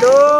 Bandung